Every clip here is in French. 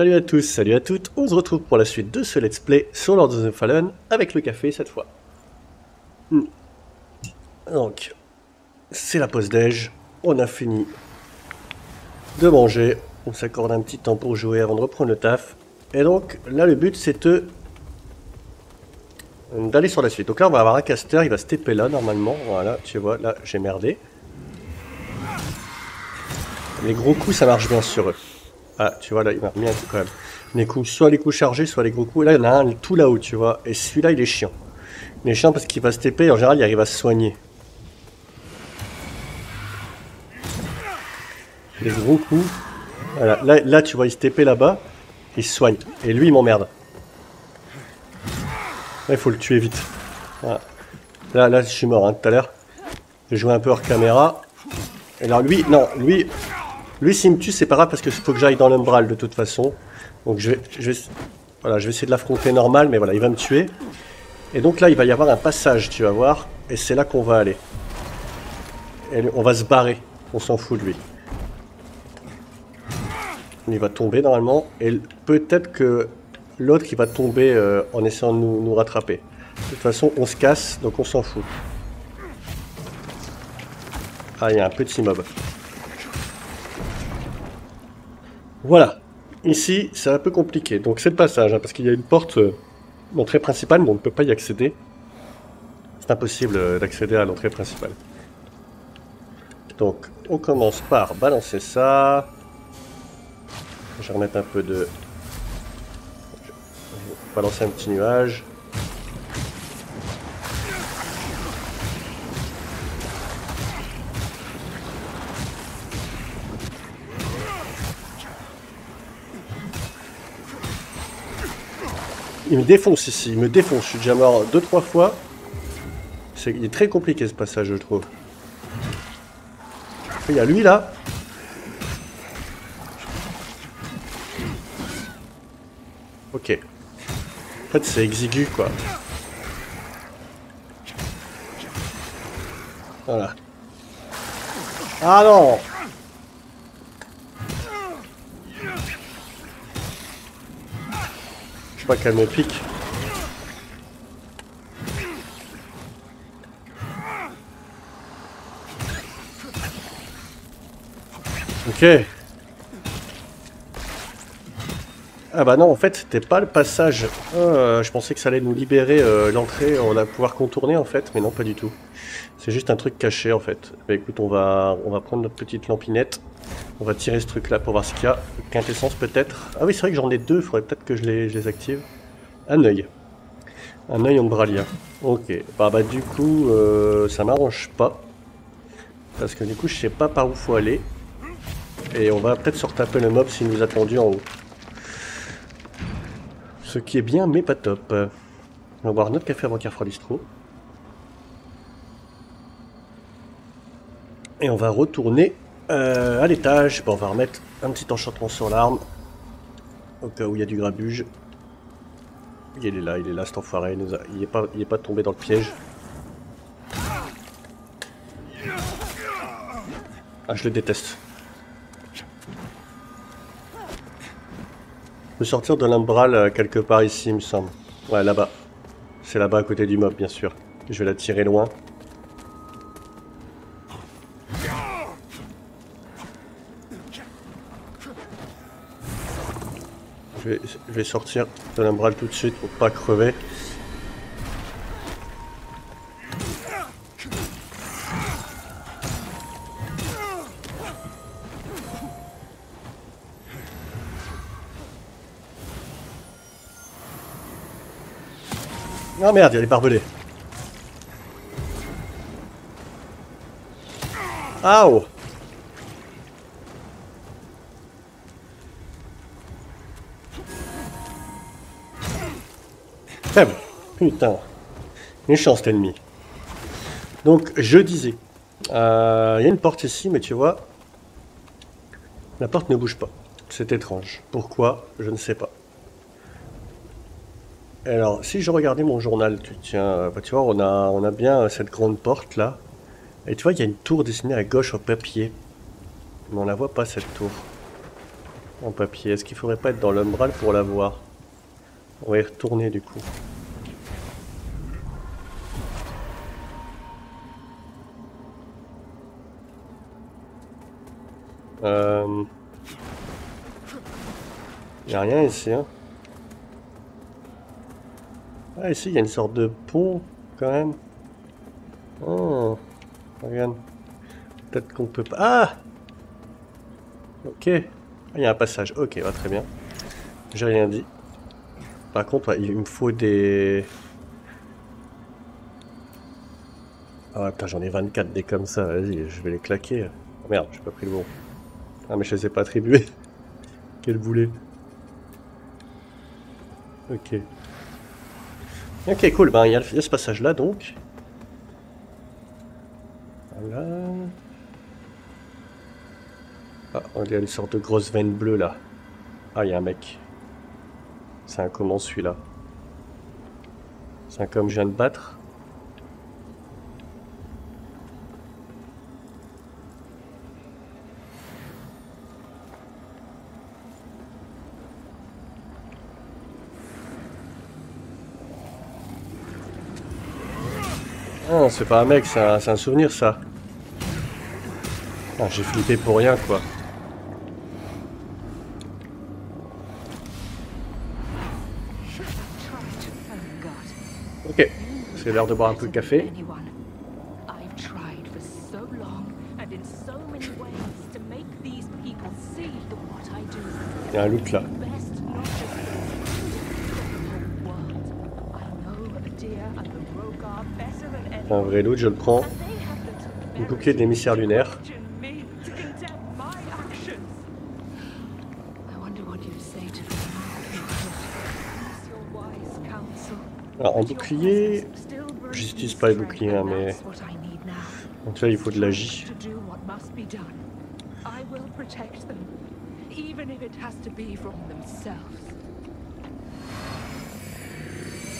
Salut à tous, salut à toutes, on se retrouve pour la suite de ce let's play sur Lord of the Fallen avec le café cette fois. Hmm. Donc, c'est la pause déj, on a fini de manger, on s'accorde un petit temps pour jouer avant de reprendre le taf. Et donc, là le but c'est de d'aller sur la suite. Donc là on va avoir un caster, il va se TP là normalement, voilà, tu vois, là j'ai merdé. Les gros coups ça marche bien sur eux. Ah, tu vois, là, il m'a remis un coup quand même. Les coups, soit les coups chargés, soit les gros coups. Là, il y en a un tout là-haut, tu vois. Et celui-là, il est chiant. Il est chiant parce qu'il va se TP en général, il arrive à se soigner. Les gros coups. Voilà, là, là tu vois, il se TP là-bas. Il se soigne. Et lui, il m'emmerde. Là, il faut le tuer vite. Là, là, je suis mort hein, tout à l'heure. J'ai joué un peu hors caméra. Et alors lui, non, lui, lui, s'il me tue, c'est pas grave parce qu'il faut que j'aille dans l'umbral de toute façon. Donc je vais, voilà, je vais essayer de l'affronter normal, mais voilà, il va me tuer. Et donc là, il va y avoir un passage, tu vas voir. Et c'est là qu'on va aller. On va se barrer. On s'en fout de lui. Il va tomber normalement. Et peut-être que l'autre qui va tomber euh, en essayant de nous, nous rattraper. De toute façon, on se casse, donc on s'en fout. Ah, il y a un petit mob. Voilà. Ici, c'est un peu compliqué. Donc c'est le passage, hein, parce qu'il y a une porte euh, d'entrée principale, mais on ne peut pas y accéder. C'est impossible euh, d'accéder à l'entrée principale. Donc, on commence par balancer ça. Je vais remettre un peu de... Je balancer un petit nuage. Il me défonce ici, il me défonce. Je suis déjà mort deux trois fois. Il est très compliqué ce passage, je trouve. Il y a lui là. Ok. En fait, c'est exigu quoi. Voilà. Ah non pas qu'elle me pique. Ok. Ah bah non, en fait, c'était pas le passage. Euh, je pensais que ça allait nous libérer euh, l'entrée, on va pouvoir contourner en fait, mais non, pas du tout. C'est juste un truc caché en fait. Bah écoute, on va, on va prendre notre petite lampinette. On va tirer ce truc là pour voir ce qu'il y a. Quintessence peut-être. Ah oui, c'est vrai que j'en ai deux, faudrait peut-être que je les, active. Un œil. Un œil ombralien. Ok. Bah, bah du coup, euh, ça m'arrange pas. Parce que du coup, je sais pas par où faut aller. Et on va peut-être se retaper le mob s'il nous a en haut. Ce qui est bien, mais pas top. On va boire notre café avant qu'il refroidisse. Et on va retourner euh, à l'étage. Bon, on va remettre un petit enchantement sur l'arme. Au cas où il y a du grabuge. Il est là, il est là cet enfoiré. Il, a... il, est, pas... pas tombé dans le piège. Ah, je le déteste. peut sortir de l'umbral euh, quelque part ici, il me semble. Ouais, là-bas. C'est là-bas à côté du mob, bien sûr. Je vais la tirer loin. Je je vais sortir de l'umbral tout de suite pour pas crever. Ah merde, il y a les barbelés. Aouh Putain. Méchant cet ennemi. Donc, je disais. Euh, il y a une porte ici, mais tu vois... La porte ne bouge pas. C'est étrange. Pourquoi? Je ne sais pas. Alors, si je regardais mon journal, tu, tiens, bah, tu vois, on a, on a bien cette grande porte là. Et tu vois, il y a une tour dessinée à gauche au papier. Mais on la voit pas cette tour. En papier. Est-ce qu'il faudrait pas être dans l'umbral pour la voir? On va y retourner du coup. Euh... Y a rien ici, hein. Ah, ici, il y a une sorte de pont, quand même. Oh, regarde. Peut-être qu'on peut pas... Ah Ok. Il y a un passage. Ok, va très bien. J'ai rien dit. Par contre, il me faut des... Ah putain, j'en ai 24 des comme ça. Vas-y, je vais les claquer. Oh, merde, j'ai pas pris le bon. Ah, mais je les ai pas attribués. Quel boulet. Ok. Ok, cool. Ben, il y, a ce passage-là, donc. Voilà. Ah, on a une sorte de grosse veine bleue, là. Ah, il y a un mec. C'est un comment, celui-là C'est un comme je viens de battre Non, c'est pas un mec, c'est un, souvenir ça. Ah, J'ai flippé pour rien quoi. Ok, c'est l'heure de boire un peu de café. Il y a un loot là. Un vrai loot, je le prends. Bouquet de l'émissaire lunaire. Alors en bouclier, j'utilise pas les boucliers, hein, mais donc là il faut de la J.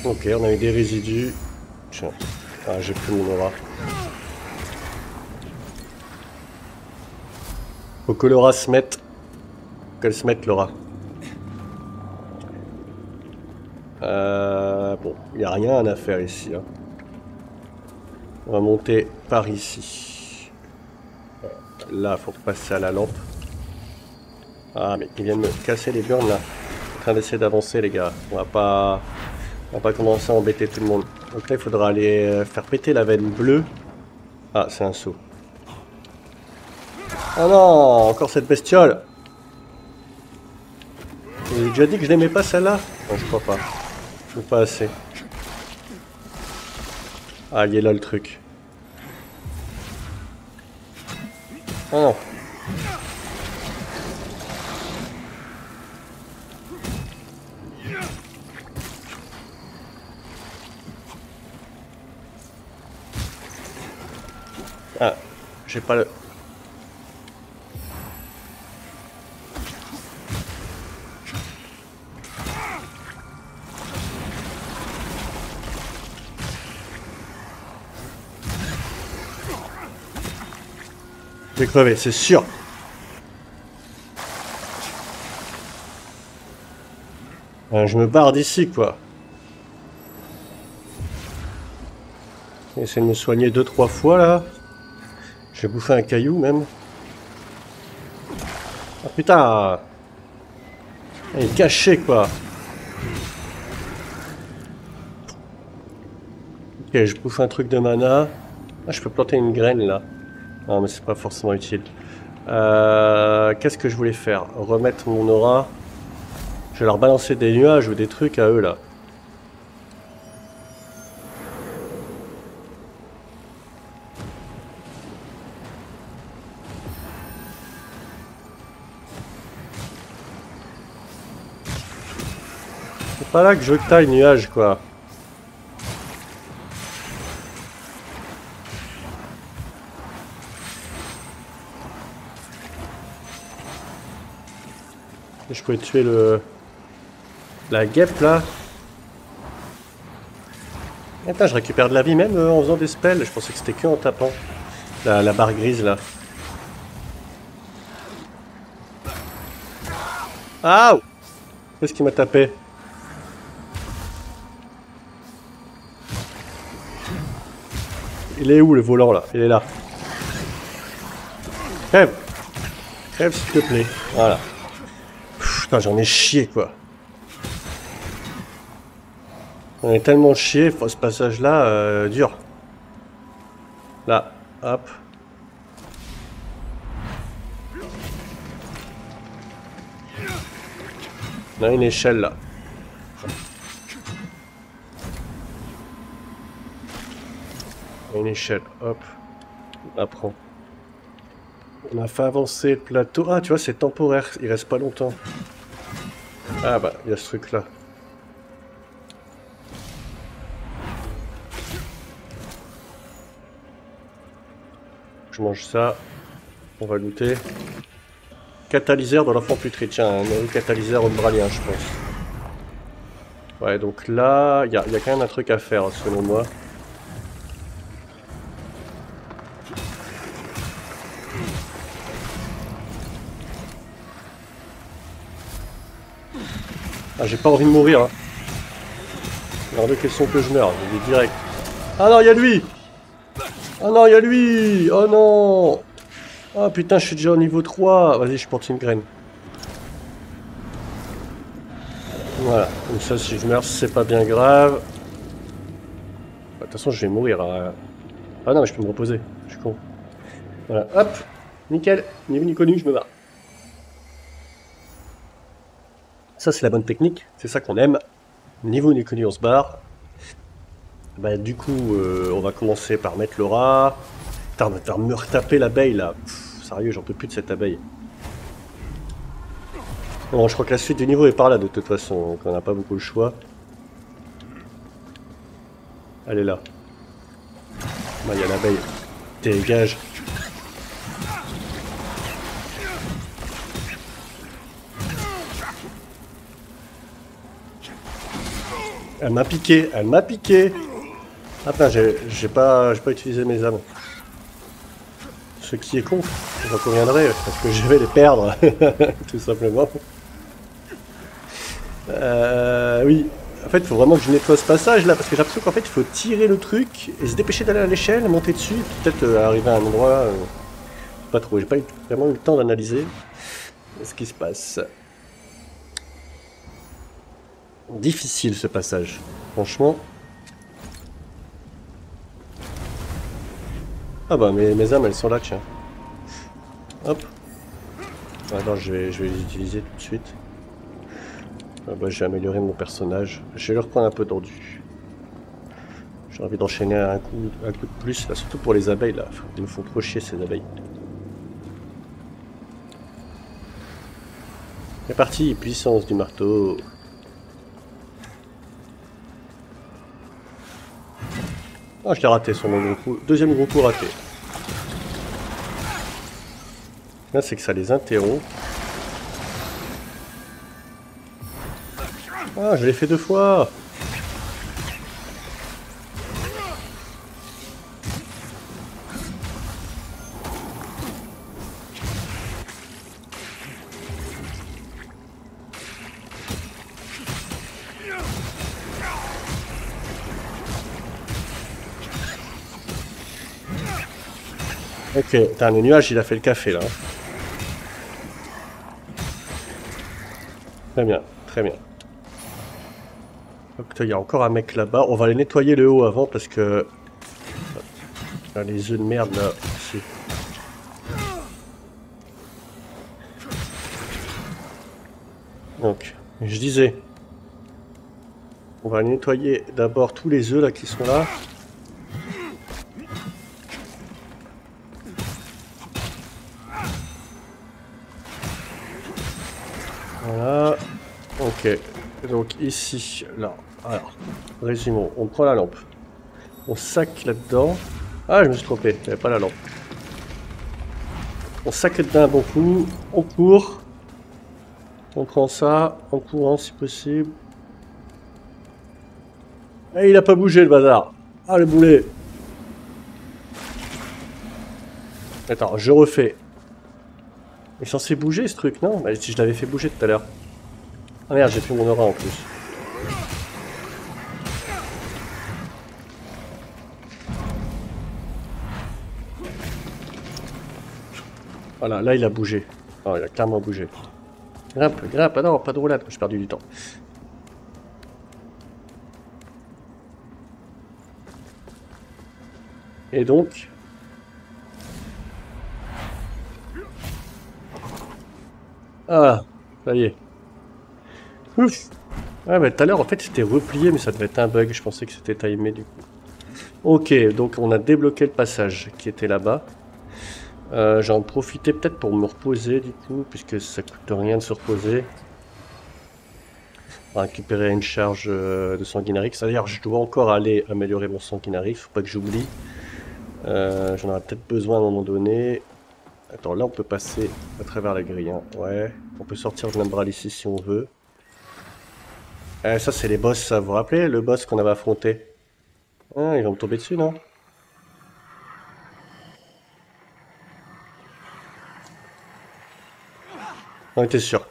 Ok, on a eu des résidus. Ah, j'ai plus mon aura. Faut que l'aura se mette. Qu'elle se mette, l'aura. Euh, bon, il n'y a rien à faire ici. Hein. On va monter par ici. Là, faut passer à la lampe. Ah, mais ils viennent me casser les burnes là. En train d'essayer d'avancer, les gars. On va pas... On va pas commencer à embêter tout le monde. Donc là, il faudra aller euh, faire péter la veine bleue. Ah, c'est un saut. Oh non, encore cette bestiole. J'ai déjà dit que je n'aimais pas celle-là Non, je crois pas. Je veux pas assez. Ah, il est là le truc. Oh non. Ah, j'ai pas le... Je vais crever, c'est sûr. Euh, je me barre d'ici, quoi. Essayer de me soigner deux, trois fois, là. J'ai bouffé un caillou même. Ah putain Il est caché quoi Ok, je bouffe un truc de mana. Ah, je peux planter une graine là. Non mais c'est pas forcément utile. Euh, Qu'est-ce que je voulais faire? Remettre mon aura. Je vais leur balancer des nuages ou des trucs à eux là. Pas là que je taille nuage quoi. je peux tuer le... La guêpe là. Attends, je récupère de la vie même euh, en faisant des spells. Je pensais que c'était que en tapant. La, barre grise là. Ah Qu'est-ce qui m'a tapé? Il est où le volant là? Il est là. Crève Crève s'il te plaît. Voilà. Putain, j'en ai chié quoi. On est tellement chié, ce passage là, euh, dur. Là, hop. On a une échelle là. Échelle, hop. Apprends. On a fait avancer le plateau. Ah, tu vois, c'est temporaire, il reste pas longtemps. Ah bah, il y a ce truc là. Je mange ça. On va goûter. Catalyseur dans l'enfant putré. Tiens, un catalyseur ombralien, je pense. Ouais, donc là, il y a, quand même un truc à faire, selon moi. Ah, j'ai pas envie de mourir. Hein. Regardez quels sont que je meurs, je vais direct. Ah non, il y a lui Oh non, il y a lui Oh non Oh putain, je suis déjà au niveau 3. Vas-y, je porte une graine. Voilà, comme ça, si je meurs, c'est pas bien grave. Bah, de toute façon, je vais mourir. Hein. Ah non, mais je peux me reposer. Je suis con. Voilà, hop Nickel Ni vu ni connu, je me barre. Ça, c'est la bonne technique. C'est ça qu'on aime. Niveau ni connu, on se barre. Bah du coup, euh, on va commencer par mettre le rat. Putain, on me retaper l'abeille là. sérieux, j'en peux plus de cette abeille. Bon, je crois que la suite du niveau est par là de toute façon, donc on n'a pas beaucoup le choix. Elle est là. Bah, il y a l'abeille. Dégage. Elle m'a piqué, elle m'a piqué ah putain, j'ai pas, pas utilisé mes âmes. Ce qui est con, j'en conviendrai, parce que je vais les perdre, tout simplement. Euh, oui, en fait, il faut vraiment que je nettoie ce passage là, parce que j'ai l'impression qu'en fait, il faut tirer le truc et se dépêcher d'aller à l'échelle, monter dessus, peut-être euh, arriver à un endroit. Euh, pas trop, j'ai pas eu, vraiment eu le temps d'analyser ce qui se passe. Difficile ce passage, franchement. Ah bah mes, mes âmes elles sont là tiens. Hop. Alors je vais, les utiliser tout de suite. Ah bah, j'ai amélioré mon personnage. Je vais leur prendre un peu tendu. J'ai envie d'enchaîner un coup, un coup de plus, là, surtout pour les abeilles là. Ils me font trop chier ces abeilles. C'est parti, puissance du marteau. Ah, je l'ai raté son gros coup. Deuxième gros coup raté. Là, c'est que ça les interrompt. Ah, je l'ai fait deux fois Ok, le nuage, il a fait le café là. Très bien, très bien. il y a encore un mec là-bas. On va aller nettoyer le haut avant parce que... les œufs de merde là. Donc, je disais... On va nettoyer d'abord tous les œufs là qui sont là. Ok, donc ici, là, alors, résumons, on prend la lampe, on sac là-dedans, ah je me suis trompé, il n'y avait pas la lampe, on sac d'un bon coup, on court, on prend ça, en courant si possible, et il a pas bougé le bazar, ah le boulet, attends, je refais, il est censé bouger ce truc, non? Bah, Si je l'avais fait bouger tout à l'heure. Ah merde, j'ai pris mon aura en plus. Voilà, là il a bougé. Oh, il a clairement bougé. Grimpe, grimpe, ah non, pas de roulade, j'ai perdu du temps. Et donc... Ah, ça y est. Ouf Ouais, mais tout à l'heure, en fait, c'était replié, mais ça devait être un bug. Je pensais que c'était timé, du coup. Ok, donc on a débloqué le passage qui était là-bas. Euh, J'en profiter peut-être pour me reposer, du coup, puisque ça coûte rien de se reposer. Récupérer une charge euh, de sanguinarix. C'est-à-dire, je dois encore aller améliorer mon sanguinarix, faut pas que j'oublie. Euh, J'en aurai peut-être besoin à un moment donné. Attends, là on peut passer à travers la grille. Hein. Ouais, on peut sortir de l'umbral ici si on veut. Eh, ça c'est les boss, ça. Vous vous rappelez le boss qu'on avait affronté? Ah, ils vont me tomber dessus, non? On était sûr.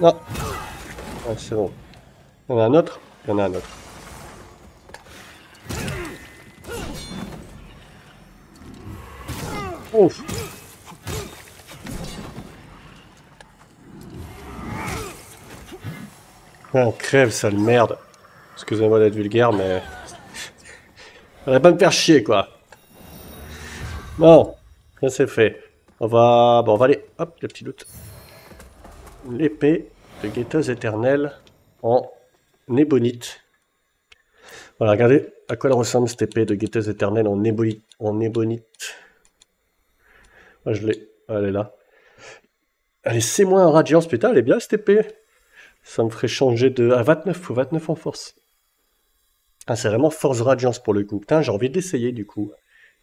Non. C'est bon. Il y en a un autre? Il y en a un autre. Ouf. Ah, crève, sale merde. Excusez-moi d'être vulgaire, mais... va pas me faire chier, quoi. Bon, ça c'est fait. On va... Bon, on va aller... Hop, le petit loot l'épée de guetteuse éternelle en ébonite. Voilà, regardez à quoi elle ressemble cette épée de guetteuse éternelle. En ébonite. Je l'ai. Elle est là. Est c'est moins en radiance, putain, elle est bien cette épée. Ça me ferait changer de... À 29, ou 29 en force. Ah, c'est vraiment force radiance pour le coup. Putain, j'ai envie d'essayer du coup.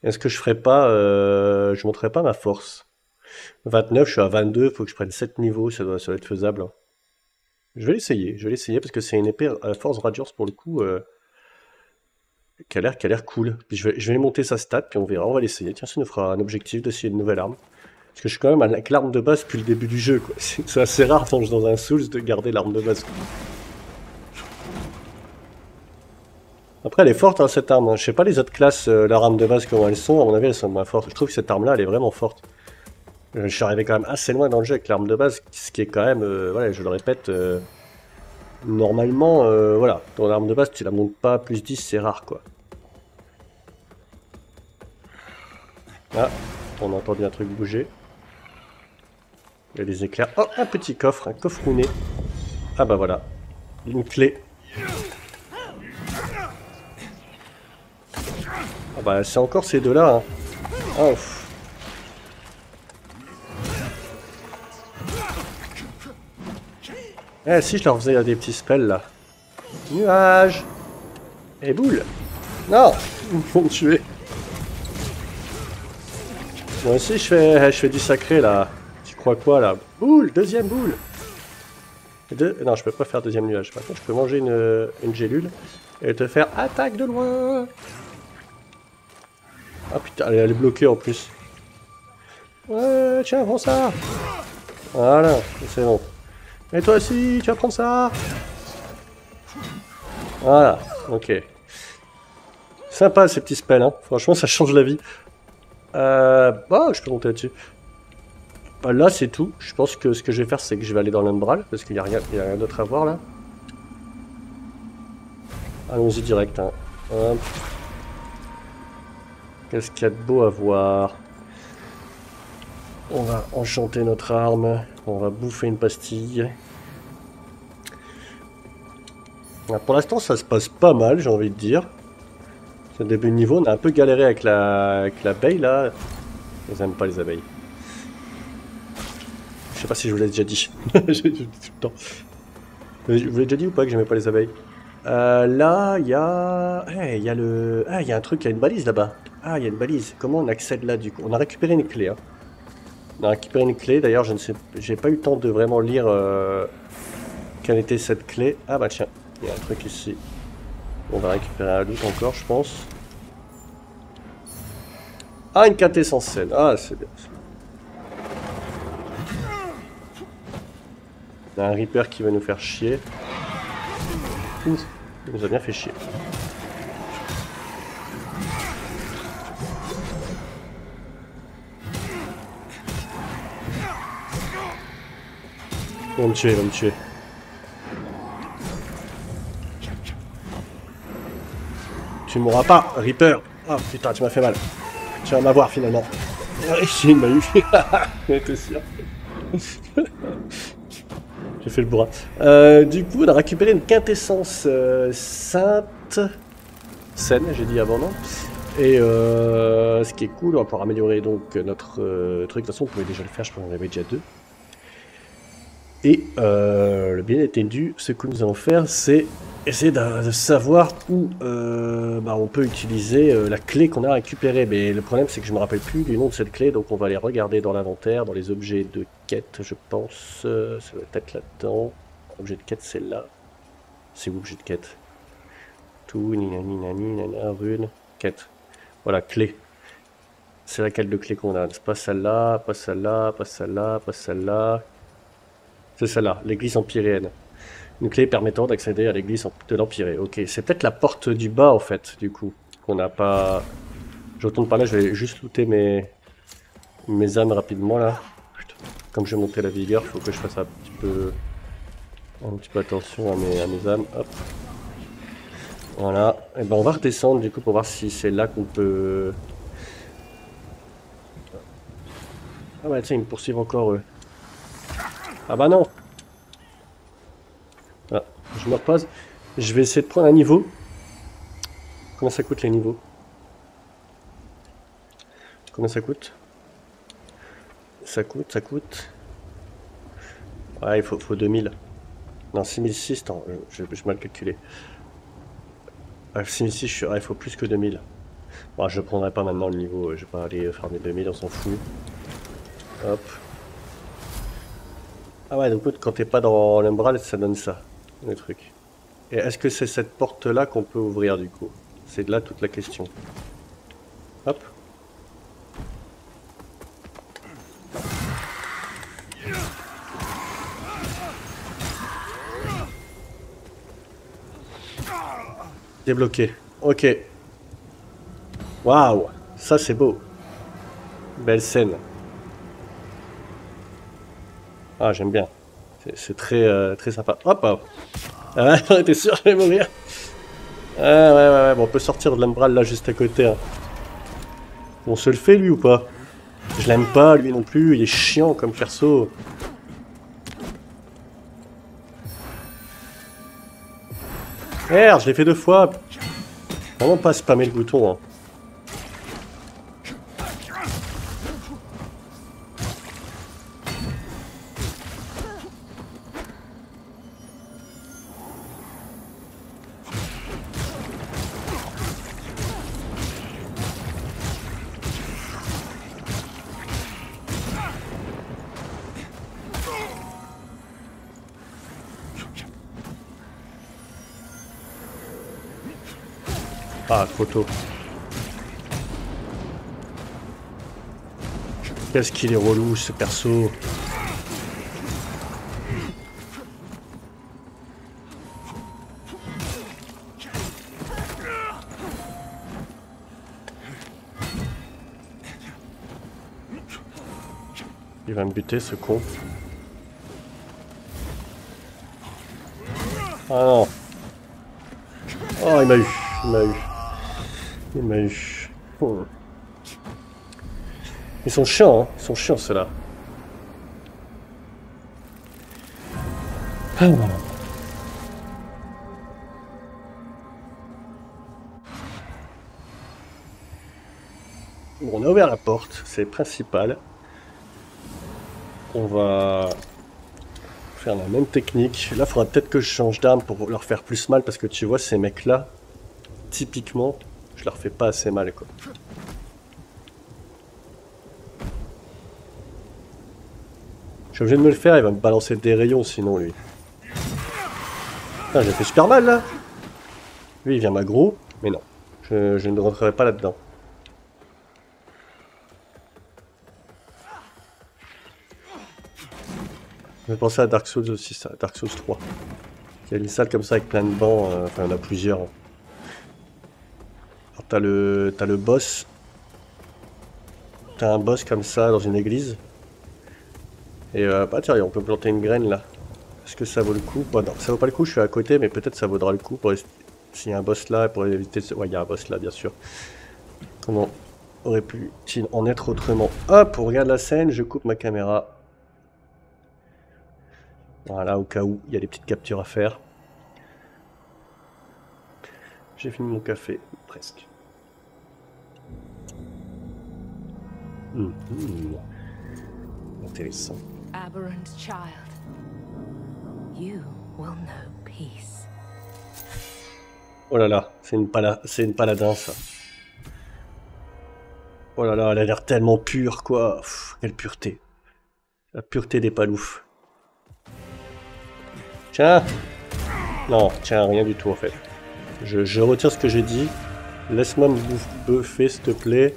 Est-ce que je ferais pas... Euh... Je montrerai pas ma force? 29, je suis à 22, il faut que je prenne 7 niveaux, ça doit, être faisable. Je vais l'essayer, je vais l'essayer parce que c'est une épée à force radiance pour le coup euh, qui a l'air cool. je vais, monter sa stat, puis on verra, on va l'essayer. Tiens, ça nous fera un objectif d'essayer une nouvelle arme. Parce que je suis quand même avec l'arme de base depuis le début du jeu. C'est assez rare quand je dans un Souls de garder l'arme de base. Après, elle est forte hein, cette arme. Je sais pas les autres classes, euh, leur arme de base, comment elles sont. À mon avis, elles sont moins fortes. Je trouve que cette arme-là, elle est vraiment forte. Euh, je suis arrivé quand même assez loin dans le jeu avec l'arme de base, ce qui est quand même, euh, voilà, je le répète, euh, normalement, voilà, ton arme de base, tu la montes pas, plus 10, c'est rare, quoi. Ah, on a entendu un truc bouger. Il y a des éclairs. Oh, un petit coffre, un coffre rouné. Ah bah voilà, une clé. Ah bah c'est encore ces deux-là. Hein. Oh, Eh si, je leur faisais des petits spells là. Nuage Et boule Non Ils me font tuer. Moi aussi je fais, je fais du sacré là. Tu crois quoi là? Boule Deuxième boule Non, je peux pas faire deuxième nuage. Par contre, je peux manger une, une gélule et te faire attaque de loin. Ah putain, elle est bloquée en plus. Ouais, tiens, prends ça Voilà, c'est bon. Et toi aussi, tu vas prendre ça Voilà, ok. Sympa ces petits spells, hein. Franchement, ça change la vie. Euh... Oh, je peux monter là-dessus. Bah, là, c'est tout. Je pense que ce que je vais faire, c'est que je vais aller dans l'umbral, parce qu'il n'y a rien, rien d'autre à voir, là. Allons-y direct, hein. Qu'est-ce qu'il y a de beau à voir? On va enchanter notre arme. On va bouffer une pastille. pour l'instant, ça se passe pas mal, j'ai envie de dire. C'est le début de niveau, on a un peu galéré avec la avec l'abeille, là. Ils aiment pas les abeilles. Je sais pas si je vous l'ai déjà dit. je tout le temps. Je vous l'ai déjà dit ou pas que j'aimais pas les abeilles? Euh, Là, il y a... Il y a le... Ah, il y a un truc, il y a une balise là-bas. Ah, il y a une balise. Comment on accède là, du coup? On a récupéré une clé, hein. On a récupéré une clé, d'ailleurs je ne sais, j'ai pas eu le temps de vraiment lire euh, quelle était cette clé. Ah bah tiens, il y a un truc ici. On va récupérer un loot encore, je pense. Ah, une quintessence scène. Ah, c'est bien. On a un Reaper qui va nous faire chier. il nous a bien fait chier. Il va me tuer, il va me tuer. Tu mourras pas, Reaper Ah putain, tu m'as fait mal. Tu vas m'avoir finalement. Il m'a eu. T'es sûr J'ai fait le bourrin. Euh, du coup, on a récupéré une quintessence euh, sainte. Saine, j'ai dit avant, non? Et euh, ce qui est cool, on va pouvoir améliorer donc notre truc. De toute façon, on pouvait déjà le faire, je pense qu'on en avait déjà deux. Et le bien entendu, ce que nous allons faire, c'est essayer de, savoir où euh, bah, on peut utiliser euh, la clé qu'on a récupérée. Mais le problème, c'est que je me rappelle plus du nom de cette clé, donc on va aller regarder dans l'inventaire, dans les objets de quête, je pense. Euh, ça va être là-dedans. Objet de quête, c'est là. C'est où objet de quête? Tout, ninani, nani, nana, rune, quête. Voilà, clé. C'est laquelle de clé qu'on a pas celle-là, pas celle-là, pas celle-là, pas celle-là. C'est celle-là, l'église empyréenne. Une clé permettant d'accéder à l'église de l'Empire. Ok, c'est peut-être la porte du bas, en fait, du coup. Qu'on n'a pas... Je retourne par là, je vais juste looter mes... Mes âmes rapidement, là. Comme je vais la vigueur, il faut que je fasse un petit peu... Un petit peu attention à mes, à mes âmes. Hop. Voilà. Et ben on va redescendre, du coup, pour voir si c'est là qu'on peut... Ah bah tiens, ils me poursuivent encore, eux. Ah bah non je me repose. Je vais essayer de prendre un niveau. Comment ça coûte les niveaux? Combien ça coûte? Ça coûte, ça coûte. Ouais, il faut, faut 2000. Non, 6006, attends, je, je, mal calculé. 6006, je suis... il faut plus que 2000. Bon, je prendrai pas maintenant le niveau, je vais pas aller faire mes 2000, on s'en fout. Hop. Ah ouais, donc quand t'es pas dans l'umbral, ça donne ça le truc. Et est-ce que c'est cette porte-là qu'on peut ouvrir du coup? C'est de là toute la question. Hop. Débloqué. Ok. Waouh Ça c'est beau. Belle scène. Ah j'aime bien. C'est très, euh, très sympa. Hop, hop. Ah, t'es sûr je vais mourir Ah ouais, ouais, ouais, bon, on peut sortir de l'umbral là juste à côté. Hein. On se le fait lui ou pas? Je l'aime pas lui non plus, il est chiant comme perso. Merde, je l'ai fait deux fois. Vraiment pas spammer le bouton. Hein. Ah. Qu'est-ce qu'il est relou ce perso Il va me buter ce con. Ah. Oh, il m'a. Il m'a eu. Ils sont chiants, hein. Ils sont chiants, ceux-là. Ah. Bon, on a ouvert la porte, c'est principal. On va faire la même technique. Là, il faudra peut-être que je change d'arme pour leur faire plus mal parce que tu vois, ces mecs-là, typiquement, je leur fais pas assez mal, quoi. Je suis obligé de me le faire, il va me balancer des rayons sinon, lui. Putain, j'ai fait super mal, là Lui, il vient m'aggro, mais non. Je, je ne rentrerai pas là-dedans. Je vais penser à Dark Souls aussi, ça. Dark Souls 3. Il y a une salle comme ça avec plein de bancs. euh, enfin, il y en a plusieurs. T'as le, boss. T'as un boss comme ça dans une église. Et euh, bah tiens, on peut planter une graine là. Est-ce que ça vaut le coup? Bon, non, ça vaut pas le coup, je suis à côté, mais peut-être ça vaudra le coup pour s'il y a un boss là, pour éviter... ce- Ouais, il y a un boss là, bien sûr. Comment aurait pu-t-il en être autrement? Hop, on regarde la scène, je coupe ma caméra. Voilà, au cas où il y a des petites captures à faire. J'ai fini mon café, presque. Mhm. Intéressant. Aberrant child, you will know peace. Oh là là, c'est une, pala c'est une paladin ça. Oh là là, elle a l'air tellement pure quoi. Pff, quelle pureté. La pureté des paloufs. Tiens Non, tiens, rien du tout en fait. Je, je retire ce que j'ai dit. Laisse-moi me bouffe- buffer s'il te plaît.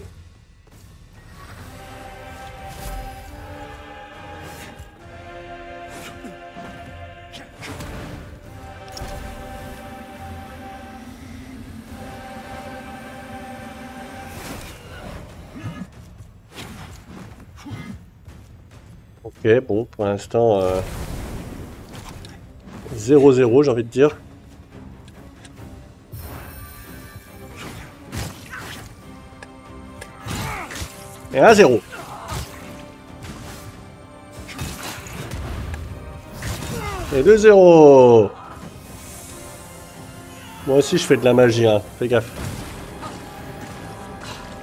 Bon, pour l'instant... euh, 0-0, j'ai envie de dire. Et 1-0. Et 2-0. Moi aussi je fais de la magie, hein. fais gaffe.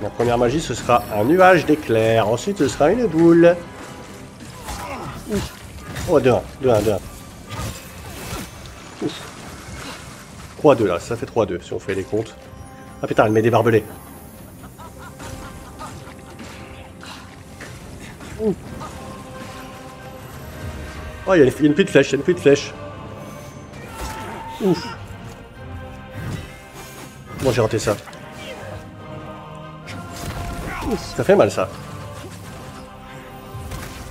La première magie ce sera un nuage d'éclairs, ensuite ce sera une boule. Ouf. Oh 2-1, 2-1, 2-1. 3-2 là, ça fait 3-2 si on fait les comptes. Ah putain, elle met des barbelés. Ouh. Oh, il y, a une- petite flèche, il y a une petite flèche. Ouf. Comment j'ai raté ça? Ouf, Ça fait mal ça.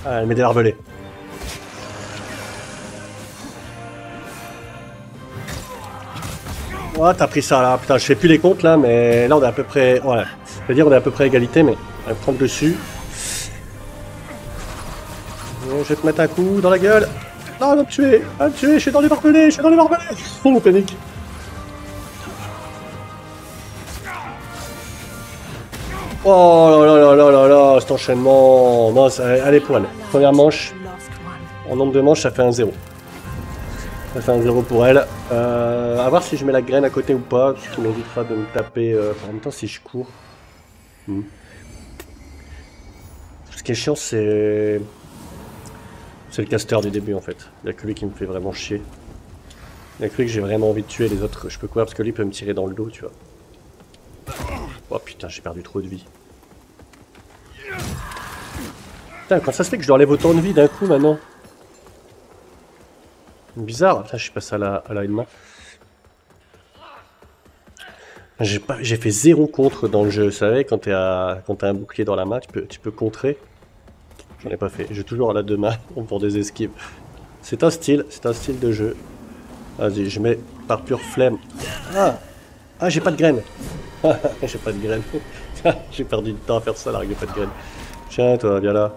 Ah, elle met des barbelés. Oh, t'as pris ça là, putain, je fais plus les comptes là, mais là on est à peu près. Voilà. C'est-à-dire on est à peu près à égalité, mais elle me trompe dessus. Bon, je vais te mettre un coup dans la gueule. Non, elle va me tuer, elle va me tuer, je suis dans les barbelés, je suis dans les barbelés. Oh mon panique. Oh là là là là là là, cet enchaînement. Non, allez elle. Première manche, en nombre de manches, ça fait un 0. Ça fait un 0 pour elle. Euh, à voir si je mets la graine à côté ou pas, ce qui m'évitera de me taper. euh, en même temps, si je cours. Hmm. Ce qui est chiant, c'est. C'est le caster du début en fait. Il n'y a que lui qui me fait vraiment chier. Il n'y a que lui que j'ai vraiment envie de tuer. Les autres, je peux courir parce que lui peut me tirer dans le dos, tu vois. Oh putain, j'ai perdu trop de vie. Putain, quand ça se fait que je leur enlève autant de vie d'un coup maintenant? Bizarre, Putain, je suis passé à la, à. J'ai j'ai fait zéro contre dans le jeu, vous savez, quand t'as un bouclier dans la main, tu peux, tu peux contrer. J'en ai pas fait, j'ai toujours à la deux mains pour des esquives. C'est un style, c'est un style de jeu. Vas-y, je mets par pure flemme. Ah Ah, j'ai pas de graines J'ai pas de graines. j'ai perdu du temps à faire ça là, avec pas de graines. Tiens, toi, viens là.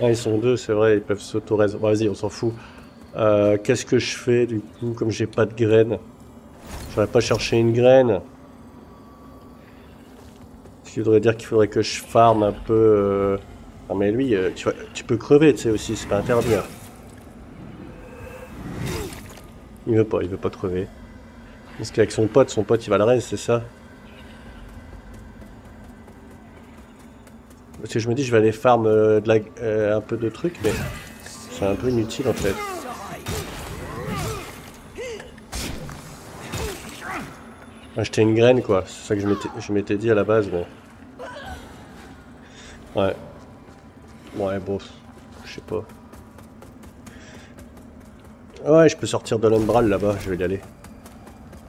Ah, ils sont deux, c'est vrai, ils peuvent sauto Bon, Vas-y, on s'en fout. Euh, Qu'est-ce que je fais du coup, comme j'ai pas de graines? J'aurais pas cherché une graine. Ce qui voudrait dire qu'il faudrait que je farme un peu. euh, mais lui, euh, tu, vois, tu peux crever, tu sais aussi, c'est pas interdit. hein. Il veut pas, il veut pas crever. Parce qu'avec son pote, son pote il va le reste, c'est ça? Parce que je me dis, je vais aller farm euh, de la, euh, un peu de trucs, mais c'est un peu inutile en fait. Acheter une graine, quoi. C'est ça que je m'étais- dit à la base, mais... Ouais. Ouais, bon, je sais pas. Ouais, je peux sortir de l'umbral là-bas, je vais y aller.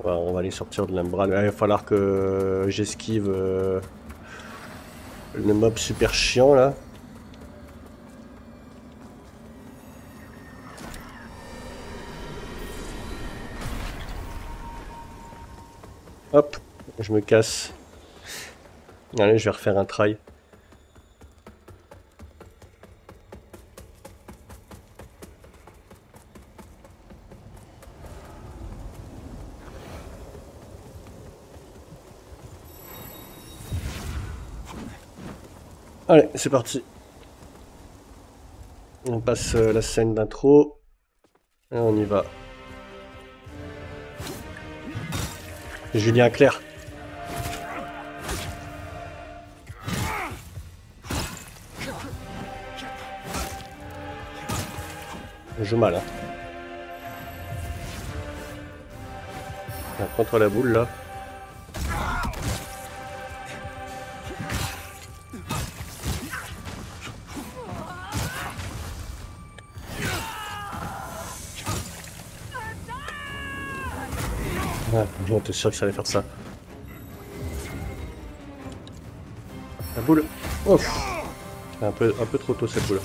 On va, aller sortir de l'umbral. Il va falloir que j'esquive euh, le mob super chiant là. Hop, je me casse. Allez, je vais refaire un try. Allez, c'est parti. On passe euh, la scène d'intro. Et on y va. Julien Clerc. Je joue mal, hein. Ah, Contre la boule, là. T'es sûr que ça allait faire ça. La boule. Ouf. Un peu, un peu trop tôt cette boule.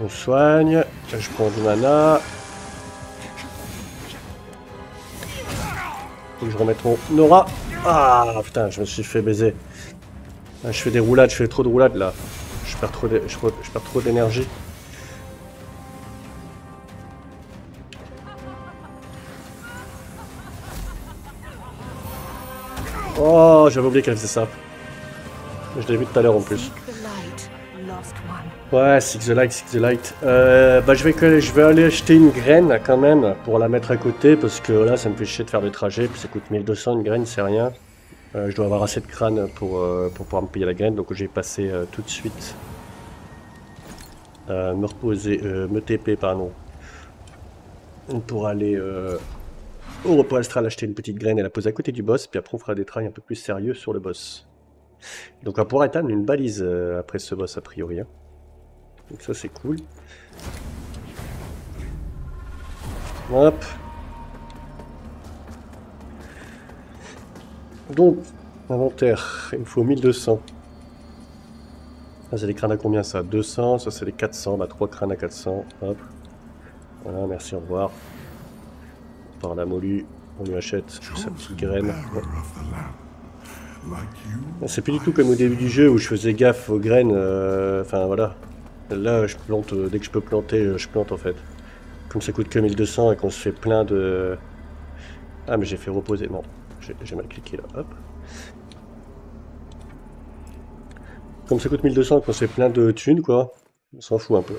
On soigne. Je prends du mana. Faut que je remette mon aura. Ah putain, je me suis fait baiser. Ah, je fais des roulades, je fais trop de roulades là. Je perds trop d'énergie. Oh, j'avais oublié qu'elle faisait ça. Je l'ai vu tout à l'heure en plus. Ouais, Six the Light, Six the Light. Euh, bah, je vais, je vais aller acheter une graine quand même pour la mettre à côté parce que là, ça me fait chier de faire des trajets. Puis ça coûte 1200 une graine, c'est rien. Euh, je dois avoir assez de crâne pour, euh, pour pouvoir me payer la graine, donc passer euh, tout de suite. Me reposer, euh, me TP, pardon. Pour aller euh, au repos astral acheter une petite graine et la poser à côté du boss. Puis après, on fera des trails un peu plus sérieux sur le boss. Donc on va pouvoir éteindre une balise euh, après ce boss a priori. hein. Donc ça c'est cool. Hop. Donc, inventaire, il me faut 1200. Ça c'est des crânes à combien ça? 200, ça c'est des 400, bah 3 crânes à 400, hop. Voilà, merci, au revoir. Par la molue, on lui achète sa petite graine. Ouais. C'est plus du tout comme au début du jeu où je faisais gaffe aux graines, euh, enfin voilà. Là, je plante, euh, dès que je peux planter, euh, je plante en fait. Comme ça coûte que 1200 et qu'on se fait plein de... Ah mais j'ai fait reposer, non. J'ai j'ai mal cliqué là, hop. Comme ça coûte 1200 et qu'on se fait plein de thunes quoi, on s'en fout un peu.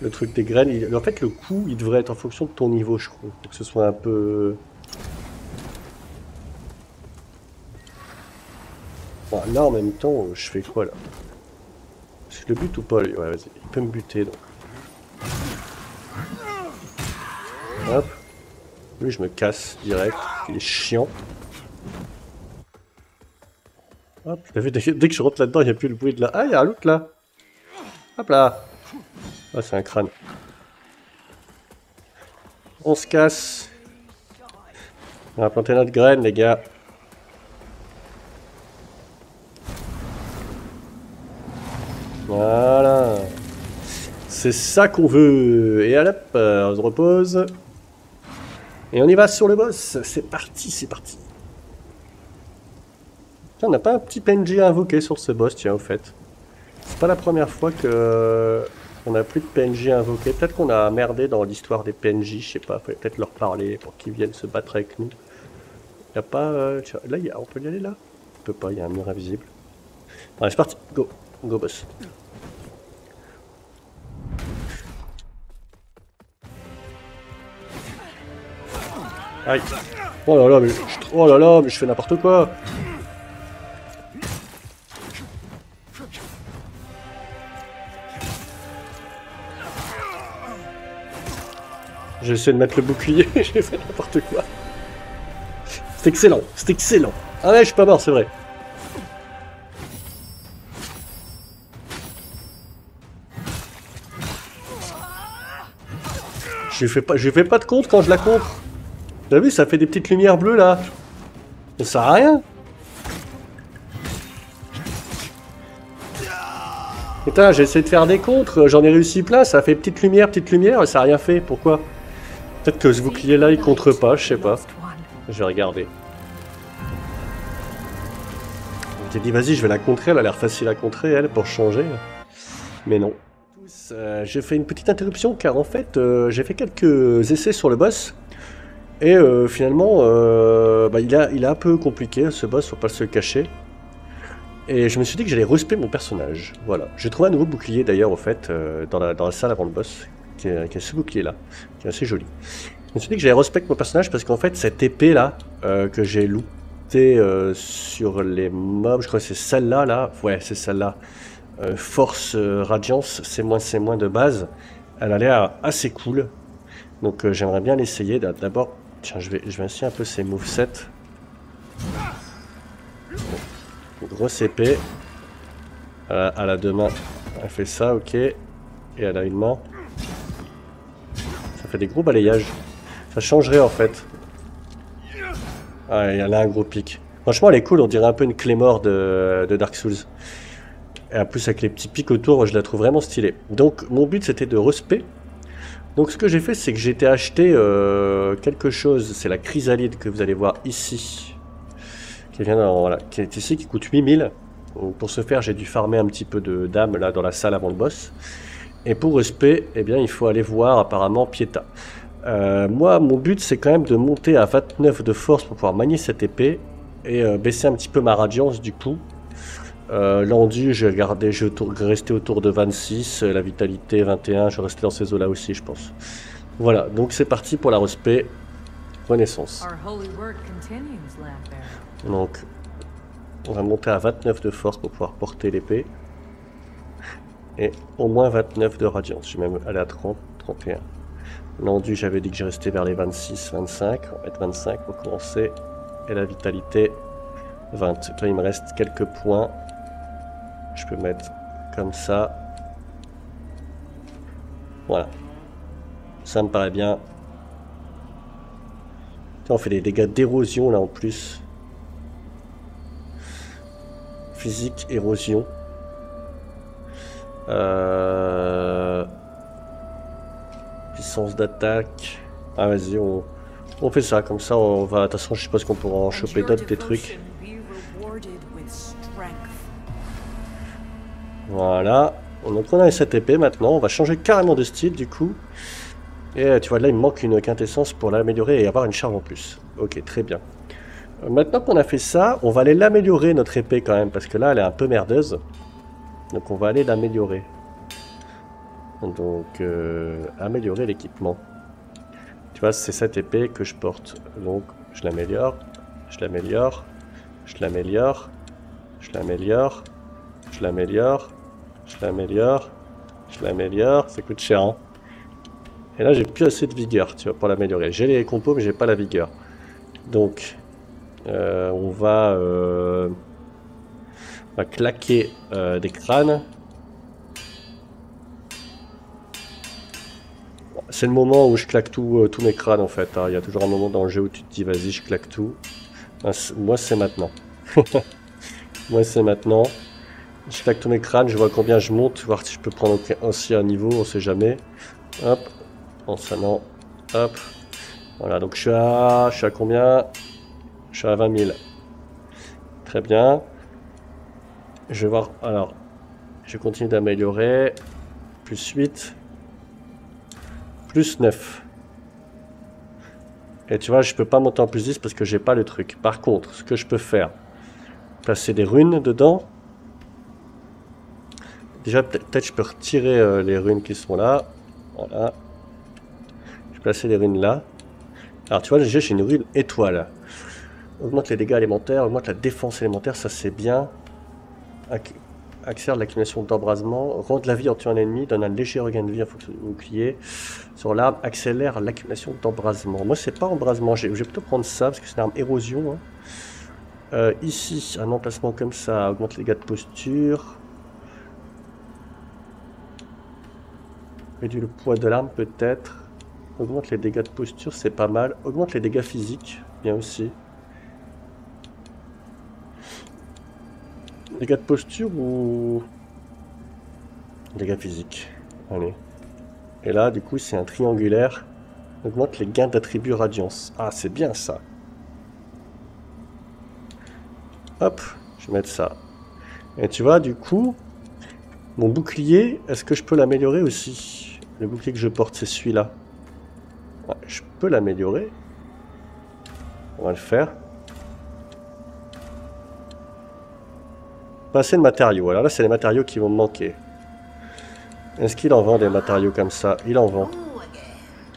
Le truc des graines, il- en fait le coût il devrait être en fonction de ton niveau je crois. Que ce soit un peu... Bon, là en même temps, je fais quoi là? C'est le but ou pas Ouais vas-y, il peut me buter donc. Hop. Lui je me casse direct, il est chiant. Hop, vu, dès, que- je rentre là-dedans, il n'y a plus le bruit de là. Ah, il y a un loot là Hop là Ah, c'est un crâne. On se casse. On va planter notre graine, les gars. Voilà. C'est ça qu'on veut. Et hop, on se repose. Et on y va sur le boss. C'est parti, c'est parti. Tiens, on n'a pas un petit PNJ à invoquer sur ce boss, tiens, au fait. C'est pas la première fois que on a plus de PNJ à invoquer. Peut-être qu'on a merdé dans l'histoire des PNJ, je sais pas. Fallait peut-être leur parler pour qu'ils viennent se battre avec nous. Y a pas... euh, là, y a... on peut y aller là? On peut pas, il y a un mur invisible. Allez, c'est parti. Go. Go, boss. Aïe. Oh là là, mais je, oh là là, mais je fais n'importe quoi. J'essaie de mettre le bouclier, j'ai fait n'importe quoi. C'est excellent, c'est excellent. Ah ouais, je suis pas mort, c'est vrai. Je fais pas, je fais pas de compte quand je la contre. T'as vu, ça fait des petites lumières bleues là. Ça sert à rien. Putain, j'ai essayé de faire des contres, j'en ai réussi plein, ça fait petite lumière, petite lumière, et ça a rien fait, pourquoi? Peut-être que ce bouclier là il contre pas, je sais pas. Je vais regarder. J'ai dit vas-y je vais la contrer, elle a l'air facile à contrer elle pour changer. Mais non. Euh, j'ai fait une petite interruption car en fait euh, j'ai fait quelques essais sur le boss. Et euh, finalement bah, il, a, il est un peu compliqué ce boss, faut pas se cacher. Et je me suis dit que j'allais respect mon personnage. Voilà. J'ai trouvé un nouveau bouclier d'ailleurs, au fait, dans, la, dans, la, salle avant le boss, qui est, ce bouclier-là, qui est assez joli. Je me suis dit que j'allais respect mon personnage parce qu'en fait, cette épée-là, euh, que j'ai lootée euh, sur les mobs, je crois que c'est celle-là, là. Ouais, c'est celle-là. Force Radiance, c'est moins, c'est moins de base. Elle a l'air assez cool. Donc j'aimerais bien l'essayer. D'abord, tiens, je vais, je vais essayer un peu ces movesets. Grosse épée. Elle a, deux mains. Elle fait ça, ok. Et elle a une main. Ça fait des gros balayages. Ça changerait en fait. Ah, elle a un gros pic. Franchement, elle est cool. On dirait un peu une clé mort de, Dark Souls. Et en plus, avec les petits pics autour, je la trouve vraiment stylée. Donc, mon but, c'était de respect. Donc, ce que j'ai fait, c'est que été acheter euh, quelque chose. C'est la chrysalide que vous allez voir ici qui vient voilà, qui est ici, qui coûte 8000. pour ce faire, j'ai dû farmer un petit peu de dames là dans la salle avant le boss. Et pour respect, eh bien, il faut aller voir apparemment Pieta. Euh, moi, mon but, c'est quand même de monter à 29 de force pour pouvoir manier cette épée et euh, baisser un petit peu ma radiance du coup. Euh, L'endu, j'ai gardé, je vais rester autour de 26, la vitalité 21, je rester dans ces eaux-là aussi, je pense. Voilà, donc c'est parti pour la respect. Renaissance. Donc, on va monter à 29 de force pour pouvoir porter l'épée. Et au moins 29 de radiance. Je vais même aller à 30, 31. L'endu, j'avais dit que j'ai resté vers les 26, 25. On va mettre 25 pour commencer. Et la vitalité, 20. Là, il me reste quelques points. Je peux mettre comme ça. Voilà. Ça me paraît bien. On fait des dégâts d'érosion là en plus. Physique, érosion. Euh, puissance d'attaque. Ah vas-y, on... fait ça, comme ça on va... De toute façon, je suppose qu'on pourra en choper d'autres des trucs. Voilà. Donc on a cette épée maintenant, on va changer carrément de style du coup. Et tu vois là il me manque une quintessence pour l'améliorer et avoir une charge en plus. Ok, très bien. Maintenant qu'on a fait ça, on va aller l'améliorer notre épée quand même, parce que là elle est un peu merdeuse. Donc on va aller l'améliorer. Donc euh, améliorer l'équipement. Tu vois, c'est cette épée que je porte. Donc je l'améliore, je l'améliore, je l'améliore, je l'améliore, je l'améliore, je l'améliore, je l'améliore. Ça coûte cher, hein Et là j'ai plus assez de vigueur, tu vois, pour l'améliorer. J'ai les compos, mais j'ai pas la vigueur. Donc euh, on va, euh, va claquer euh, des crânes. C'est le moment où je claque tout, tous mes crânes en fait. Hein. Il y a toujours un moment dans le jeu où tu te dis vas-y je claque tout. Moi c'est maintenant. Moi c'est maintenant. Je claque tous mes crânes, je vois combien je monte, voir si je peux prendre aussi un niveau, on sait jamais. Hop, en non. Hop. Voilà, donc je suis à, je suis à combien? Je suis à 20 000. Très bien. Je vais voir. Alors, je continue d'améliorer. Plus 8. Plus 9. Et tu vois, je peux pas monter en plus 10 parce que j'ai pas le truc. Par contre, ce que je peux faire, placer des runes dedans. Déjà, peut-être je peux retirer euh, les runes qui sont là. Voilà. Je vais placer les runes là. Alors, tu vois, j'ai une rune étoile. Augmente les dégâts élémentaires, augmente la défense élémentaire, ça c'est bien. Accélère l'accumulation d'embrasement, rend de la vie en tuant un ennemi, donne un léger regain de vie du bouclier. Sur l'arme, accélère l'accumulation d'embrasement. Moi, c'est pas embrasement, je vais plutôt prendre ça parce que c'est une arme érosion. Hein. Euh, ici, un emplacement comme ça augmente les dégâts de posture. Réduit le poids de l'arme peut-être. Augmente les dégâts de posture, c'est pas mal. Augmente les dégâts physiques, bien aussi. Dégâts de posture ou... Dégâts physiques. Allez. Et là, du coup, c'est un triangulaire. Augmente les gains d'attributs radiance. Ah, c'est bien ça. Hop, je vais mettre ça. Et tu vois, du coup, mon bouclier, est-ce que je peux l'améliorer aussi? Le bouclier que je porte, c'est celui-là. je peux l'améliorer. On va le faire. Pas assez de matériaux. Alors là, c'est les matériaux qui vont me manquer. Est-ce qu'il en vend des matériaux comme ça? Il en vend.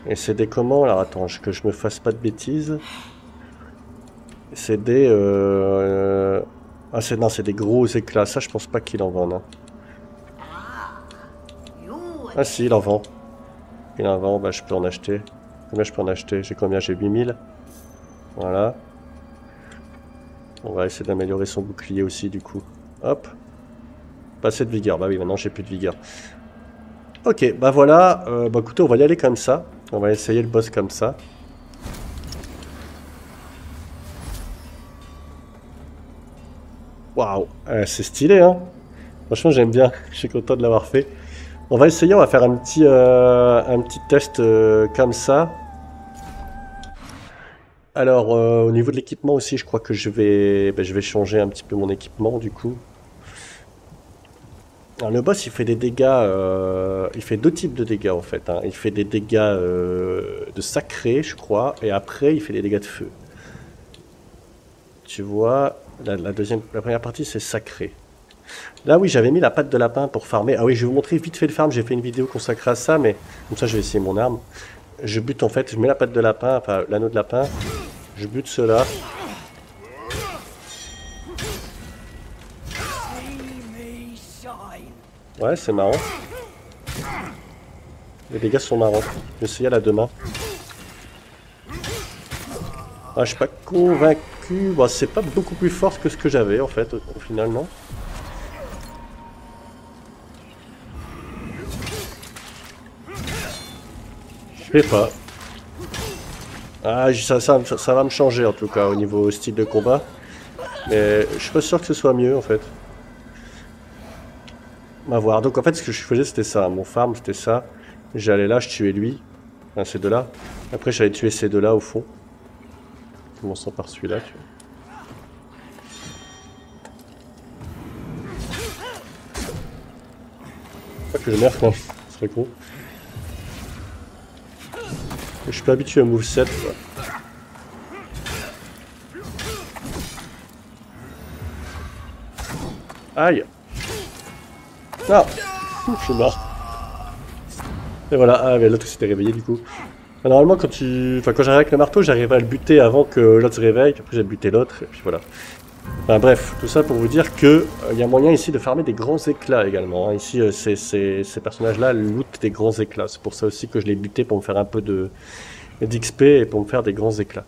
Et c'est des comment? Alors attends, que je me fasse pas de bêtises. C'est des... Euh, ah, c'est, non, c'est des gros éclats. Ça, je pense pas qu'il en vende. Hein. Ah si, il en vend. Il en vend, bah je peux en acheter. Combien je peux en acheter? J'ai combien? J'ai 8000. Voilà. On va essayer d'améliorer son bouclier aussi, du coup. Hop. Passer de vigueur. Bah oui, maintenant j'ai plus de vigueur. Ok, bah voilà. Euh, bah écoutez, on va y aller comme ça. On va essayer le boss comme ça. Waouh, euh, c'est stylé, hein Franchement, j'aime bien. Je suis content de l'avoir fait. On va essayer, on va faire un petit, euh, un petit test comme ça. Alors, au niveau de l'équipement aussi, je crois que je vais, ben, je vais changer un petit peu mon équipement, du coup. Le boss, il fait des dégâts... il fait deux types de dégâts, en fait. Hein. Il fait des dégâts de sacré, je crois, et après, il fait des dégâts de feu. Tu vois, la première partie, c'est sacré. Là, oui, j'avais mis la patte de lapin pour farmer. Ah oui, je vais vous montrer vite fait le farm. J'ai fait une vidéo consacrée à ça, mais comme ça, je vais essayer mon arme. Je bute en fait, je mets la patte de lapin, enfin l'anneau de lapin. Je bute cela. Ouais, c'est marrant. Les dégâts sont marrants. Je vais essayer à la demain. Ah, je suis pas convaincu c'est pas beaucoup plus fort que ce que j'avais en fait, au, final, non Je sais pas. Ah, ça, va me changer en tout cas au niveau style de combat. Mais je suis pas sûr que ce soit mieux en fait. On va voir. Donc en fait ce que je faisais c'était ça. Mon farm c'était ça. J'allais là, je tuais lui. Enfin, ces deux-là. Après j'allais tuer ces deux-là au fond. Commençons par celui-là, tu vois? Pas que je merde quand ce serait con. Je suis pas habitué à moveset quoi. Aïe Non Je suis mort. Et voilà, ah l'autre s'était réveillé du coup. Normalement, quand tu, enfin, quand j'arrive avec le marteau, j'arrive à le buter avant que l'autre se réveille, puis après j'ai buté l'autre, et puis voilà. Enfin bref, tout ça pour vous dire que il euh, y a moyen ici de farmer des grands éclats également. Hein. Ici, euh, ces, personnages-là lootent des grands éclats. C'est pour ça aussi que je l'ai buté pour me faire un peu de d'XP et pour me faire des grands éclats.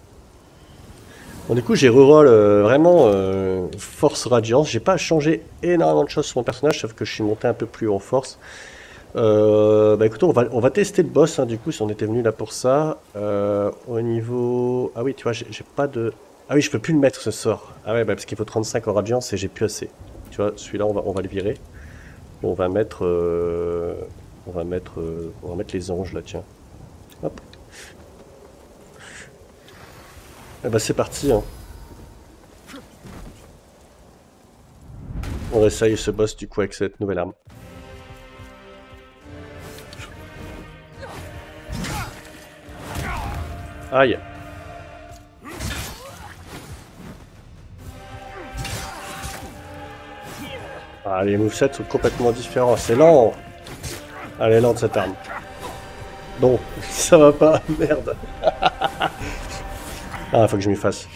Du coup j'ai reroll euh, vraiment force radiance. J'ai pas changé énormément de choses sur mon personnage, sauf que je suis monté un peu plus en force. Euh, bah écoutez, on va, on va tester le boss, hein, du coup, si on était venu là pour ça. Euh, au niveau... Ah oui, tu vois, j'ai pas de... Ah oui, je peux plus le mettre, ce sort. Ah ouais, bah, parce qu'il faut 35 en radiance et j'ai plus assez. Tu vois, celui-là, on va, on va le virer. On va mettre... Euh, on va mettre... Euh, on va mettre les anges, là, tiens. Hop. Eh bah c'est parti, hein. On essaye ce boss, du coup, avec cette nouvelle arme. Aïe. Ah, les movesets sont complètement différents. C'est lent. Elle est lente cette arme. Non, ça va pas. Merde. ah, faut que je m'y fasse.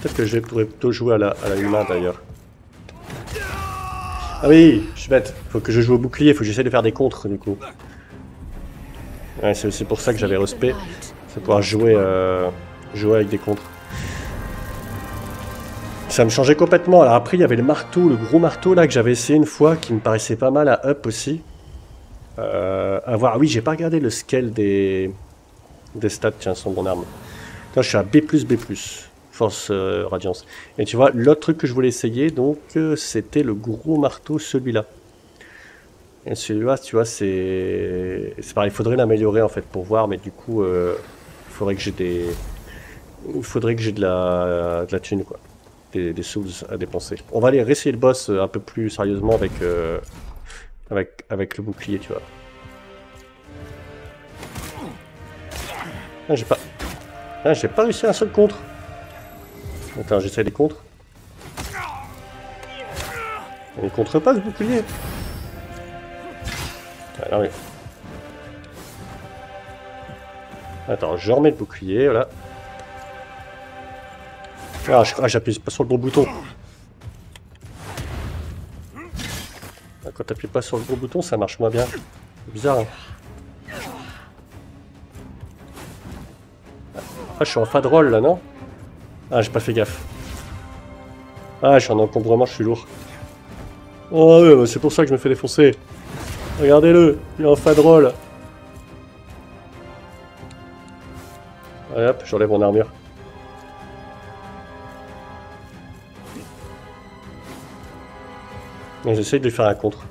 Peut-être que je pourrais plutôt jouer à la, à la humain d'ailleurs. Ah oui, je suis bête. Faut que je joue au bouclier, faut que j'essaie de faire des contres du coup. Ouais, c'est aussi pour ça que j'avais respect. C'est pouvoir jouer, euh, jouer avec des contres. Ça me changeait complètement. Alors après, il y avait le marteau, le gros marteau là que j'avais essayé une fois, qui me paraissait pas mal à up aussi. Euh, à voir. Ah oui, j'ai pas regardé le scale des, des stats, tiens, sur mon arme. Là, je suis à B+, B+, force euh, radiance. Et tu vois, l'autre truc que je voulais essayer, donc, euh, c'était le gros marteau, celui-là. Et celui-là, tu vois, c'est... C'est pareil, il faudrait l'améliorer, en fait, pour voir, mais du coup, euh, il faudrait que j'ai des... Il faudrait que j'ai de la, de la thune, quoi. Des, souls à dépenser. On va aller réessayer le boss un peu plus sérieusement avec, avec, avec le bouclier, tu vois. Ah, j'ai pas... Ah, j'ai pas réussi un seul contre. Attends, j'essaie les contres. Il contre pas ce bouclier. Oui. Attends, je remets le bouclier, voilà. Ah, ah j'appuie pas sur le bon bouton. Ah, quand t'appuies pas sur le bon bouton, ça marche moins bien. C'est bizarre, hein. Ah, je suis en fin de rôle là, non Ah, j'ai pas fait gaffe. Ah, je suis en encombrement, je suis lourd. Oh bah, c'est pour ça que je me fais défoncer. Regardez-le, il est en fin de rôle. Allez hop, j'enlève mon armure. J'essaye de lui faire un contre.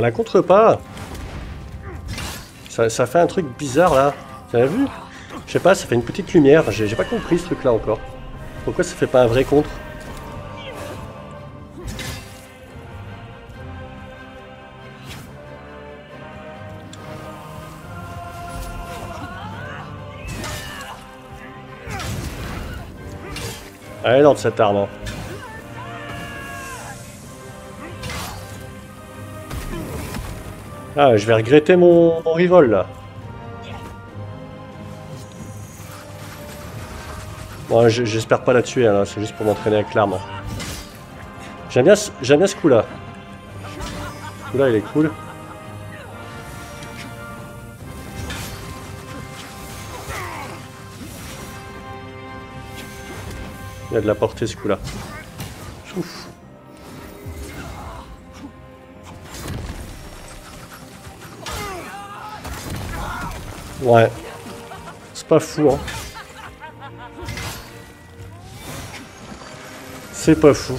La contre pas. Ça, fait un truc bizarre là. Vous avez vu? Je sais pas, ça fait une petite lumière. J'ai pas compris ce truc là encore. Pourquoi ça fait pas un vrai contre? Elle est cette arme. Hein. Ah, je vais regretter mon, mon rivol là. Bon, j'espère pas la tuer, hein, c'est juste pour m'entraîner avec l'arme. J'aime bien, bien ce coup là. Ce coup là il est cool. Il a de la portée ce coup Ouais. C'est pas fou, hein. C'est pas fou.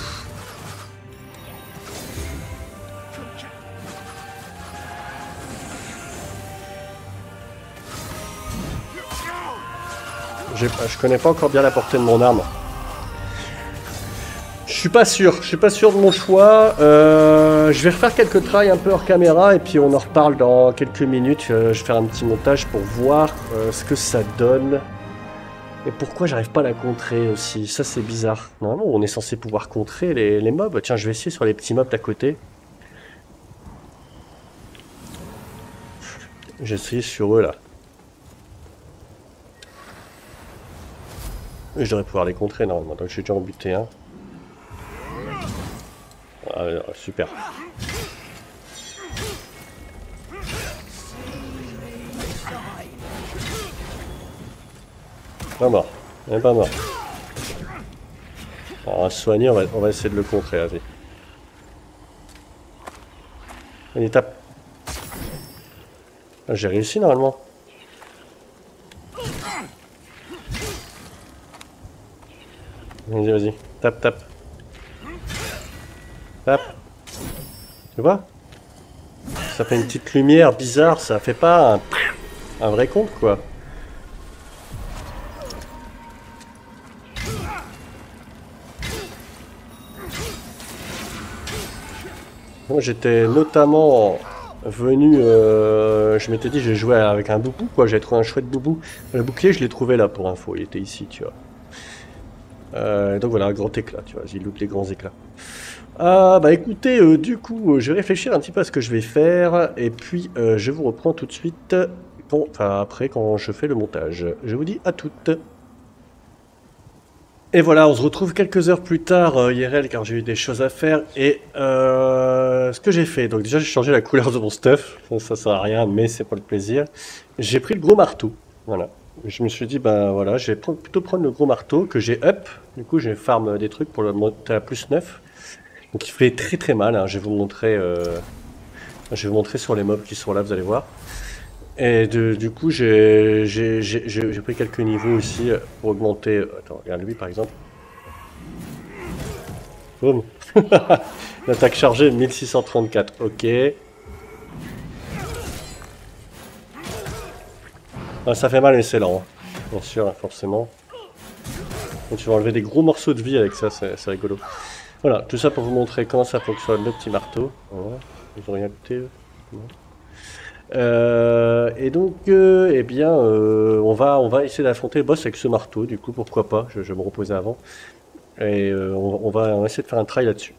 Je connais pas encore bien la portée de mon arme. Suis pas sûr, je suis pas sûr de mon choix. Euh, je vais refaire quelques trails un peu hors caméra et puis on en reparle dans quelques minutes. Euh, je vais faire un petit montage pour voir euh, ce que ça donne. Et pourquoi j'arrive pas à la contrer aussi Ça c'est bizarre. Normalement on est censé pouvoir contrer les, mobs. Tiens je vais essayer sur les petits mobs d'à côté. J'ai essayé sur eux là. je devrais pouvoir les contrer normalement, donc j'ai déjà en buté un. Ah, super. Pas mort. Est pas mort. Alors, à soigner, on va, essayer de le contrer, allez. Allez, tape. Ah, J'ai réussi normalement. Vas-y, vas-y. Tape, tape. Tu vois? Ça fait une petite lumière bizarre, ça fait pas un, vrai compte quoi. J'étais notamment venu, euh, je m'étais dit j'ai joué avec un boubou quoi, j'ai trouvé un chouette boubou. Le bouclier je l'ai trouvé là pour info, il était ici tu vois. Euh, donc voilà, un grand éclat, tu vois, j'ai loupé les grands éclats. Ah bah écoutez, euh, du coup, euh, je vais réfléchir un petit peu à ce que je vais faire, et puis euh, je vous reprends tout de suite, enfin après quand je fais le montage. Je vous dis à toutes. Et voilà, on se retrouve quelques heures plus tard, euh, IRL, car j'ai eu des choses à faire. Et euh, ce que j'ai fait, donc déjà j'ai changé la couleur de mon stuff, ça, sert à rien, mais c'est pour le plaisir. J'ai pris le gros marteau, voilà. Je me suis dit, ben voilà, je vais plutôt prendre le gros marteau que j'ai up. Du coup, j'ai farm des trucs pour le monter à plus 9. Donc il fait très très mal, hein. je vais vous montrer... Euh, je vais vous montrer sur les mobs qui sont là, vous allez voir. Et du coup, j'ai pris quelques niveaux aussi pour augmenter... Attends, regarde lui par exemple. Boum L'attaque chargée 1634, ok. Ah, ça fait mal mais c'est lent, hein. bien sûr, forcément. Donc tu vas enlever des gros morceaux de vie avec ça, c'est rigolo. Voilà, tout ça pour vous montrer comment ça fonctionne, le petit marteau. Ils ont rien goûté, euh, et donc, euh, eh bien, euh, on, va, on va essayer d'affronter le boss avec ce marteau, du coup, pourquoi pas, je, je me reposais avant. Et on, va, essayer de faire un try là-dessus.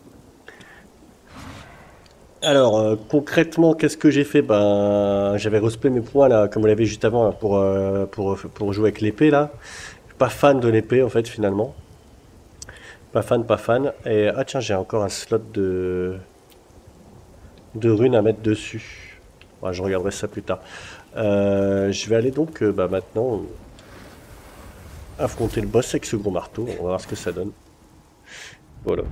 Alors, concrètement, qu'est-ce que j'ai fait? Ben, j'avais respect mes points, là, comme vous l'avez juste avant, pour, pour, pour jouer avec l'épée, là. Pas fan de l'épée, en fait, finalement. Pas fan, pas fan. Et, ah tiens, j'ai encore un slot de, de runes à mettre dessus je regarderai ça plus tard. Euh, je vais aller donc euh, bah, maintenant affronter le boss avec ce gros marteau. On va voir ce que ça donne. Voilà.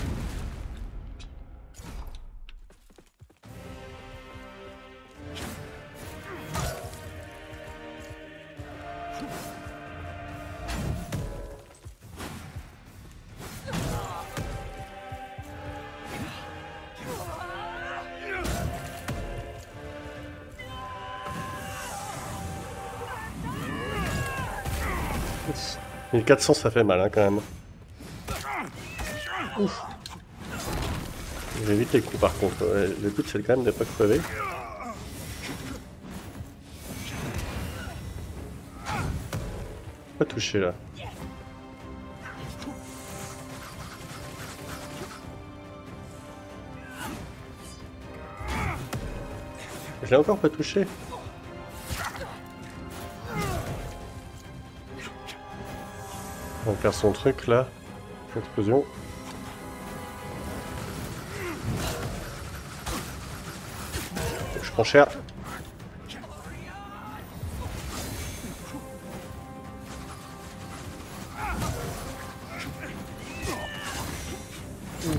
1400 ça fait mal hein, quand même. Ouf. J'évite les coups par contre. Le but c'est quand même de pas crever. Pas touché là. Je l'ai encore pas touché. On faire son truc là. Explosion. Je prends cher.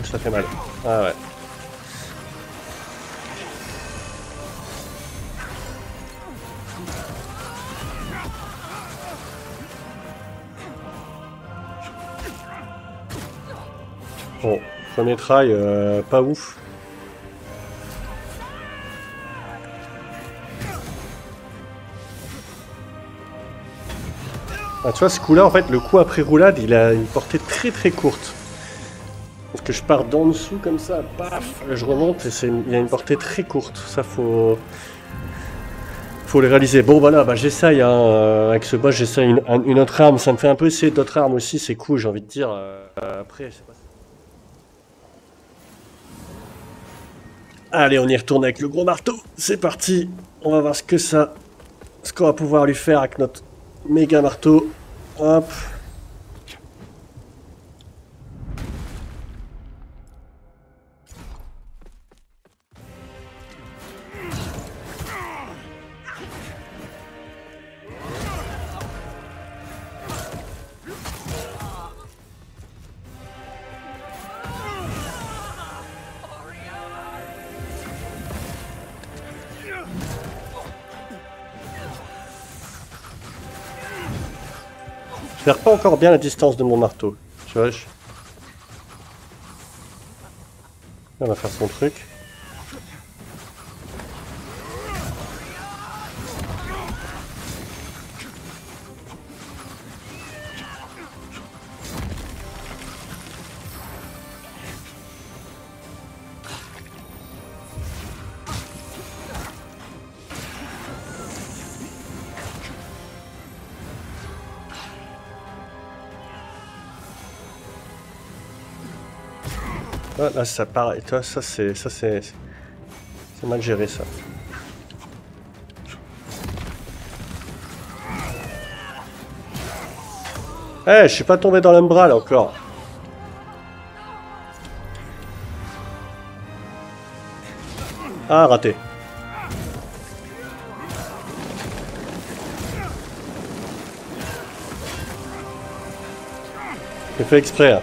ça fait mal. Ah ouais. Premier try, euh, pas ouf. Ah, tu vois, ce coup-là, en fait, le coup après roulade, il a une portée très très courte. Parce que je pars d'en dessous comme ça, paf, je remonte et il y a une portée très courte. Ça, faut faut les réaliser. Bon voilà, bah, j'essaye, hein, euh, avec ce boss j'essaye une, autre arme, ça me fait un peu essayer d'autres armes aussi, c'est cool j'ai envie de dire. Euh, après, Allez, on y retourne avec le gros marteau. C'est parti. On va voir ce que ça... Ce qu'on va pouvoir lui faire avec notre méga marteau. Hop. Je perds pas encore bien la distance de mon marteau. Tu vois. On va faire son truc. Là, ça part. Et toi, ça, c'est. Ça, c'est. C'est mal géré, ça. Eh, je suis pas tombé dans l'umbral encore. Ah, raté. J'ai fait exprès. Hein.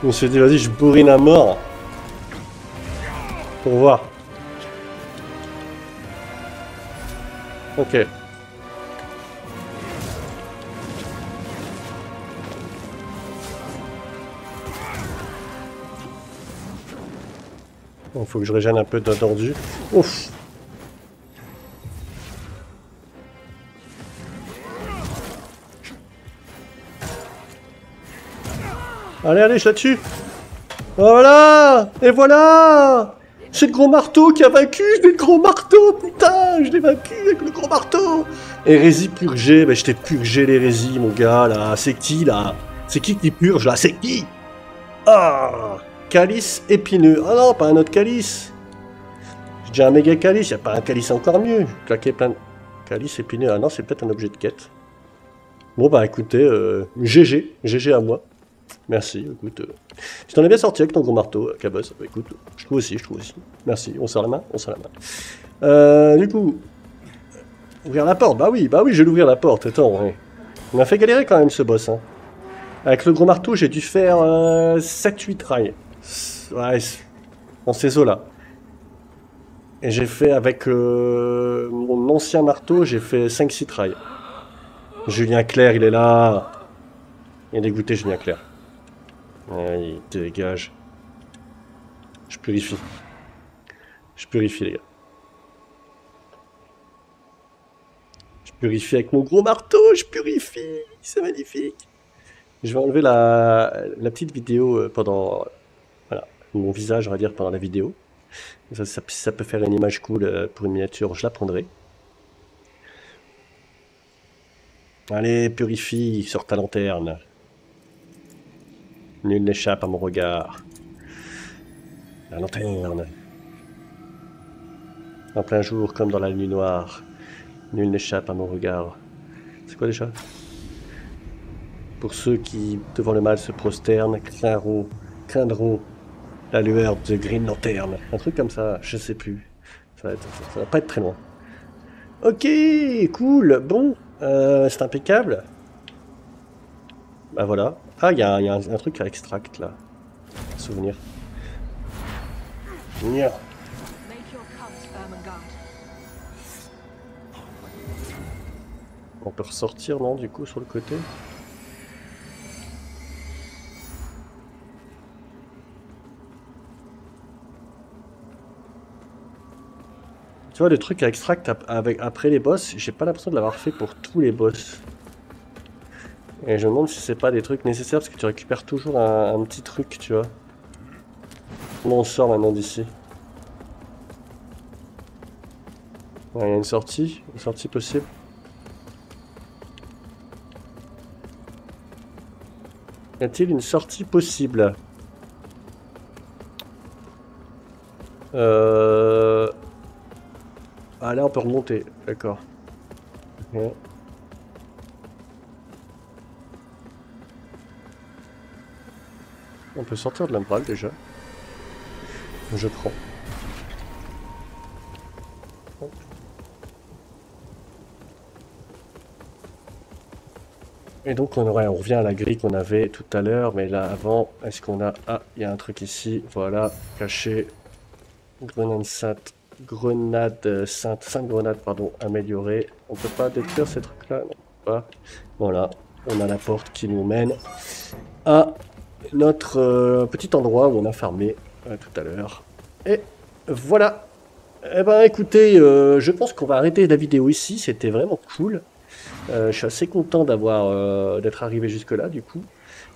Je me suis dit, vas-y, je bourrine à mort. Pour voir. Ok. Il faut que je régène un peu tordu. Ouf Allez, allez, je la tue Voilà Et voilà C'est le gros marteau qui a vaincu le gros marteau Putain Je l'ai vaincu avec le gros marteau Hérésie purgée, bah, je t'ai purgé l'hérésie, mon gars, là. C'est qui, là? C'est qui qui purge, là? C'est qui? Ah Calice épineux. Ah non, pas un autre calice. J'ai déjà un méga calice, y a pas un calice encore mieux. Claquer plein de... Calice épineux. Ah non, c'est peut-être un objet de quête. Bon bah écoutez, euh, GG, GG à moi. Merci, écoute. Euh, tu t'en es bien sorti avec ton gros marteau, Cabos. Bah, écoute, je trouve aussi, je trouve aussi. Merci, on sort la main, on sort la main. Euh, du coup, ouvrir la porte, bah oui, bah oui, je vais l'ouvrir la porte, attends, On a fait galérer quand même ce boss, hein. Avec le gros marteau, j'ai dû faire 7-8 rails. Ouais, dans ces eaux-là. Et j'ai fait avec euh, mon ancien marteau, j'ai fait 5-6 trails. Julien Clerc, il est là. Il est dégoûté, Julien Clerc. Il dégage. Je purifie. Je purifie, les gars. Je purifie avec mon gros marteau, je purifie. C'est magnifique. Je vais enlever la, la petite vidéo euh, pendant mon visage, on va dire, pendant la vidéo. Ça, ça, peut faire une image cool euh, pour une miniature, je la prendrai. Allez, purifie, sors ta lanterne. Nul n'échappe à mon regard. La lanterne. En plein jour, comme dans la nuit noire. Nul n'échappe à mon regard. C'est quoi déjà? Pour ceux qui, devant le mal, se prosternent, craindront, craindront la lueur de Green Lantern. Un truc comme ça, je sais plus. Ça va, pas être très loin. Ok, cool. Bon, euh, c'est impeccable. Bah voilà. Ah, il y a, un, truc à extract là. Souvenir. On peut ressortir, non, du coup, sur le côté? Tu vois, le truc à extract avec, après les boss, j'ai pas l'impression de l'avoir fait pour tous les boss. Et je me demande si c'est pas des trucs nécessaires parce que tu récupères toujours un, petit truc, tu vois. Comment on sort maintenant d'ici Il y a une sortie, une sortie possible. Y a-t-il une sortie possible? Euh... Ah là on peut remonter, d'accord. On peut sortir de l'umbral déjà. Je prends. Et donc on, aurait, on revient à la grille qu'on avait tout à l'heure, mais là avant, est-ce qu'on a... Ah, il y a un truc ici, voilà, caché. Grenade sainte grenade sainte, 5 grenades pardon, améliorées. On peut pas détruire ces trucs-là Non, pas. Voilà, on a la porte qui nous mène à notre euh, petit endroit où on a farmé euh, tout à l'heure. Et voilà. Eh ben écoutez, euh, je pense qu'on va arrêter la vidéo ici. C'était vraiment cool. je suis assez content d'avoir d'être arrivé jusque là du coup.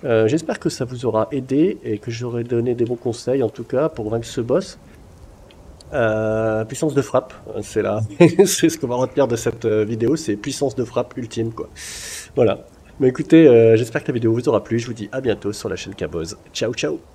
J'espère que ça vous aura aidé et que j'aurai donné des bons conseils en tout cas pour vaincre ce boss. Euh, puissance de frappe, c'est là, c'est ce qu'on va retenir de cette euh, vidéo, c'est puissance de frappe ultime quoi. Voilà. Mais écoutez, euh, j'espère que la vidéo vous aura plu, je vous dis à bientôt sur la chaîne Caboz. Ciao ciao